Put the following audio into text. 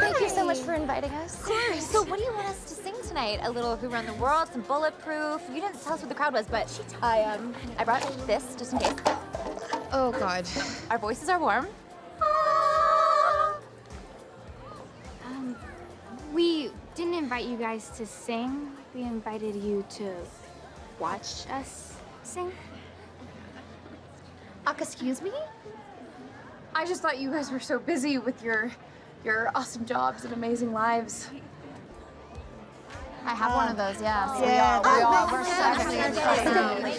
Thank you so much for inviting us. Of course. So what do you want us to sing tonight? A little Who Run the World, some Bulletproof. You didn't tell us what the crowd was, but I um I brought this just in case. Oh, God. Our voices are warm. Um, we didn't invite you guys to sing. We invited you to watch us sing. Uh, excuse me? I just thought you guys were so busy with your your awesome jobs and amazing lives. I have one of those, yeah. Yeah. We all, we all, we're so excited. Great.